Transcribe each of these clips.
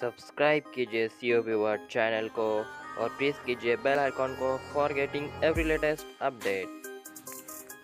Subscribe कीजिए सी ओ word channel को और प्रेस कीजिए बेल आइकॉन को for getting every latest update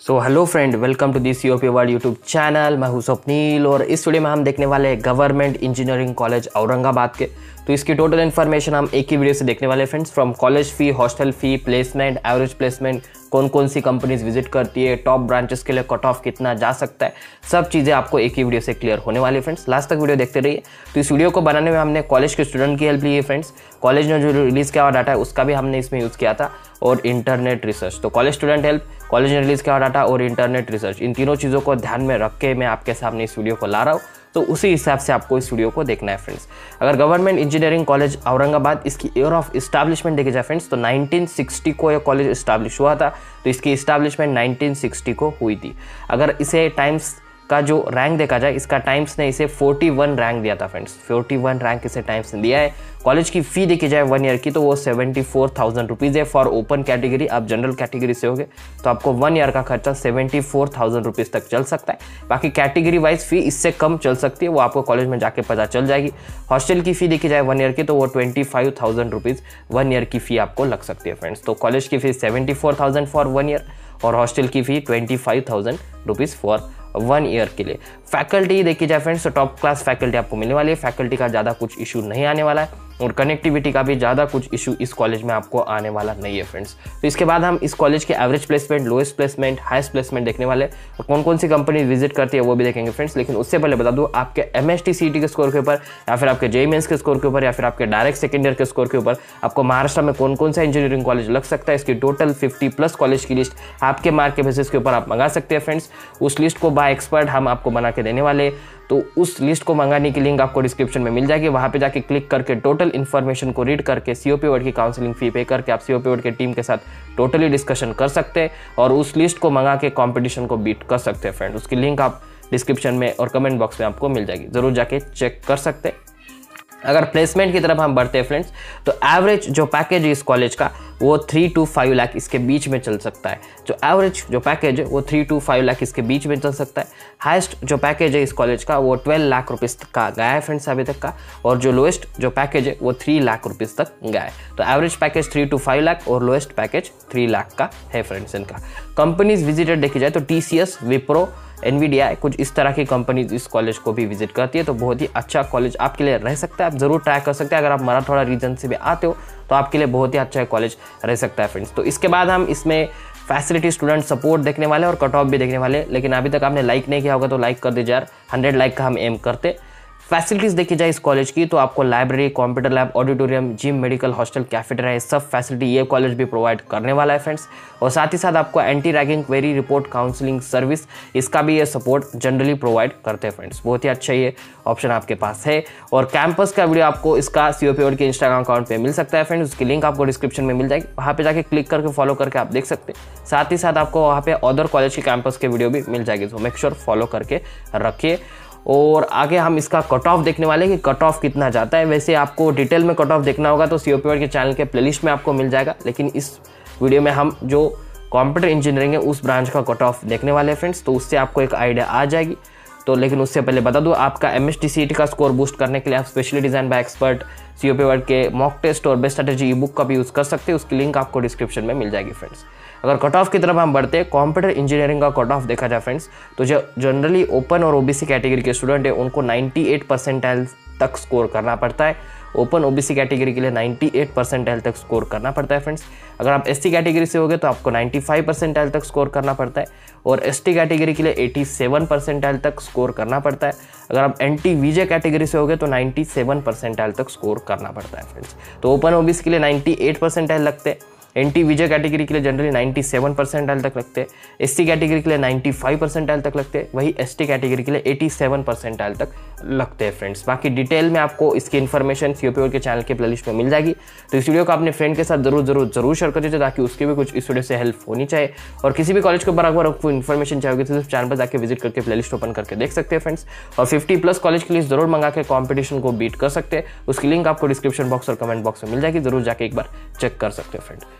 so hello friend welcome to the C O P world YouTube channel मैं हूँ स्वप्नील और इस वीडियो में हम देखने वाले हैं गवर्नमेंट इंजीनियरिंग कॉलेज औरंगाबाद के। तो इसकी टोटल इन्फॉर्मेशन हम एक ही वीडियो से देखने वाले friends from college fee hostel fee placement average placement कौन कौन सी कंपनीज़ विज़िट करती है टॉप ब्रांचेस के लिए कट ऑफ़ कितना जा सकता है, सब चीज़ें आपको एक ही वीडियो से क्लियर होने वाली फ्रेंड्स लास्ट तक वीडियो देखते रहिए। तो इस वीडियो को बनाने में हमने कॉलेज के स्टूडेंट की हेल्प ली है फ्रेंड्स कॉलेज ने जो रिलीज़ किया हुआ डाटा है, उसका भी हमने इसमें यूज़ किया था और इंटरनेट रिसर्च तो कॉलेज स्टूडेंट हेल्प कॉलेज ने रिलीज़ किया हुआ डाटा और इंटरनेट रिसर्च इन तीनों चीज़ों को ध्यान में रख के मैं आपके सामने इस वीडियो को ला रहा हूँ। तो उसी हिसाब से आपको इस वीडियो को देखना है फ्रेंड्स अगर गवर्नमेंट इंजीनियरिंग कॉलेज औरंगाबाद इसकी ईयर ऑफ़ इस्टेब्लिशमेंट देखे जाए फ्रेंड्स तो 1960 को यह कॉलेज इस्टेब्लिश हुआ था तो इसकी इस्टेब्लिशमेंट 1960 को हुई थी. अगर इसे टाइम्स का जो रैंक देखा जाए, इसका टाइम्स ने इसे 41 रैंक दिया था फ्रेंड्स 41 रैंक इसे टाइम्स ने दिया है। कॉलेज की फ़ी देखी जाए वन ईयर की तो वो सेवेंटी फोर थाउज़ेंड रुपीज़ है फॉर ओपन कैटेगरी आप जनरल कैटेगरी से होगे तो आपको वन ईयर का खर्चा सेवेंटी फोर थाउज़ेंड रुपीज़ तक चल सकता है। बाकी कैटेगरी वाइज फ़ी इससे कम चल सकती है, वो आपको कॉलेज में जाके पता चल जाएगी। हॉस्टल की फ़ी देखी जाए वन ईयर की तो वो twenty five thousand rupees one year की फ़ी आपको लग सकती है फ्रेंड्स तो कॉलेज की fee seventy four thousand for one year और हॉस्टल की fee twenty five thousand rupees for one year के लिए। फैकल्टी देखिए जाए फ्रेंड्स टॉप क्लास फैकल्टी आपको मिलने वाली है। फैकल्टी का ज़्यादा कुछ इशू नहीं आने वाला है। और कनेक्टिविटी का भी ज़्यादा कुछ इशू इस कॉलेज में आपको आने वाला नहीं है फ्रेंड्स तो इसके बाद हम इस कॉलेज के average placement lowest placement highest placement देखने वाले और कौन कौन सी कंपनी विज़िट करती है वो भी देखेंगे फ्रेंड्स लेकिन उससे पहले बता दूँ, आपके एम एस के स्कोर के ऊपर, या फिर आपके जे के स्कोर के ऊपर, या फिर आपके डायरेक्ट सेकेंड ईयर के स्कोर के ऊपर, आपको महाराष्ट्र में कौन कौन सा इंजीनियरिंग कॉलेज लग सकता है? इसकी टोटल फिफ्टी प्लस कॉलेज की लिस्ट आपके मार्क के बेसिस के ऊपर आप मंगा सकते हैं फ्रेंड्स उस लिस्ट को बाय एक्सपर्ट हम आपको बना के देने वाले तो उस लिस्ट को मंगाने की लिंक आपको डिस्क्रिप्शन में मिल जाएगी। वहाँ पे जाके क्लिक करके टोटल इन्फॉर्मेशन को रीड करके सी ओ पी वर्ड की काउंसलिंग फ़ी पे करके आप सी ओ पी वर्ड के टीम के साथ टोटली डिस्कशन कर सकते हैं और उस लिस्ट को मंगा के कॉम्पिटिशन को बीट कर सकते हैं फ्रेंड उसकी लिंक आप डिस्क्रिप्शन में और कमेंट बॉक्स में आपको मिल जाएगी। ज़रूर जाके चेक कर सकते हैं। अगर प्लेसमेंट की तरफ़ हम बढ़ते हैं फ्रेंड्स तो एवरेज जो पैकेज है इस कॉलेज का, वो थ्री टू फाइव लाख इसके बीच में चल सकता है। जो एवरेज जो पैकेज है, वो थ्री टू फाइव लाख इसके बीच में चल सकता है। हाइस्ट जो पैकेज है इस कॉलेज का, वो ट्वेल्व लाख रुपीज़ तक का गया है फ्रेंड्स अभी तक का। और जो लोएस्ट जो पैकेज है, वो थ्री लाख रुपीज़ तक गया है। तो average package three two five lakh और लोएस्ट पैकेज थ्री लाख का है फ्रेंड्स इनका। कंपनीज़ विजिटेड देखी जाए तो T C S Wipro Nvidia कुछ इस तरह की कंपनीज़ इस कॉलेज को भी विज़िट करती है तो बहुत ही अच्छा कॉलेज आपके लिए रह सकता है। आप ज़रूर ट्राई कर सकते हैं, अगर आप मराठवाड़ा रीजन से भी आते हो तो आपके लिए बहुत ही अच्छा कॉलेज रह सकता है फ्रेंड्स तो इसके बाद हम इसमें फैसिलिटी स्टूडेंट सपोर्ट देखने वाले और कट ऑफ़ भी देखने वाले लेकिन अभी तक आपने लाइक नहीं किया होगा तो लाइक कर दीजिए यार। हंड्रेड लाइक का हम एम करते फैसिलिटीज़ देखी जाए इस कॉलेज की तो आपको library, computer lab, auditorium, gym, medical, hostel, cafeteria सब फैसिलिटी ये कॉलेज भी प्रोवाइड करने वाला है फ्रेंड्स। और साथ ही साथ आपको anti ragging query report, counselling service, इसका भी ये सपोर्ट जनरली प्रोवाइड करते हैं फ्रेंड्स। बहुत ही अच्छा ये ऑप्शन आपके पास है। और कैंपस का वीडियो आपको इसका सी ओ के इंस्टाग्राम अकाउंट पर मिल सकता है फ्रेंड्स। उसकी लिंक आपको डिस्क्रिप्शन में मिल जाएगी। वहाँ पर जाकर क्लिक करके फॉलो करके आप देख सकते हैं। साथ ही साथ आपको वहाँ पर अदर कॉलेज के कैंपस के वीडियो भी मिल जाएगी तो मेक श्योर फॉलो करके रखिए। और आगे हम इसका कट ऑफ़ देखने वाले हैं कि कट ऑफ़ कितना जाता है। वैसे आपको डिटेल में कट ऑफ़ देखना होगा तो सी ओ के चैनल के प्लेलिस्ट में आपको मिल जाएगा। लेकिन इस वीडियो में हम जो कंप्यूटर इंजीनियरिंग है, उस ब्रांच का कट ऑफ़ देखने वाले हैं फ्रेंड्स तो उससे आपको एक आइडिया आ जाएगी। तो लेकिन उससे पहले बता दूँ, आपका एम एस का स्कोर बूस्ट करने के लिए आप specially design by expert C O word के मॉक टेस्ट और बेस्ट स्ट्रेटेजी ई बुक का भी यूज़ कर सकते हैं। उसकी लिंक आपको डिस्क्रिप्शन में मिल जाएगी फ्रेंड्स अगर कट ऑफ़ की तरफ़ हम बढ़ते हैं कंप्यूटर इंजीनियरिंग का कट ऑफ़ देखा जाए फ्रेंड्स तो जो जनरली ओपन और ओबीसी कैटेगरी के स्टूडेंट हैं, उनको 98 परसेंटाइल तक स्कोर करना पड़ता है। ओपन ओबीसी कैटेगरी के लिए 98 परसेंटाइल तक स्कोर करना पड़ता है फ्रेंड्स अगर आप एसटी कैटेगरी से होगे तो आपको 95 परसेंटाइल तक स्कोर करना पड़ता है और एसटी कैटेगरी के लिए 87 परसेंटाइल तक स्कोर करना पड़ता है। अगर आप एन टी वीजे कैटेगरी से होगे तो 97 परसेंटाइल तक स्कोर करना पड़ता है फ्रेंड्स तो ओपन ओबीसी के लिए 98 परसेंटाइल लगते हैं। एन टी विजय कैटेगरी के लिए जनरली 97 परसेंटाइल तक लगते हैं। एस सी कैटेगरी के लिए 95 परसेंटाइल तक लगते हैं। वही एस टी कैटेगरी के लिए 87 परसेंटाइल तक लगते हैं फ्रेंड्स बाकी डिटेल में आपको इसकी इन्फॉर्मेशन सी के चैनल के प्लेलिस्ट में मिल जाएगी। तो इस वीडियो को अपने फ्रेंड के साथ ज़रूर ज़रूर ज़रूर शेयर कर दीजिए ताकि उसकी भी कुछ इस वीडियो से हेल्प होनी चाहिए। और किसी भी कॉलेज के ऊपर अगर आपको इन्फॉर्मेशन चाहिए तो सिर्फ़ चैनल पर जाकर विज़िट करके प्लेलिस्ट ओपन करके देख सकते हैं फ्रेंड्स और फिफ्टी प्लस कॉलेज के लिए ज़रूर मंगा के कॉम्पिटिशन को बीट कर सकते हैं। उसकी लिंक आपको डिस्क्रिप्शन बॉक्स और कमेंट बॉक्स में मिल जाएगी। ज़रूर जाके एक बार चेक कर सकते हैं friend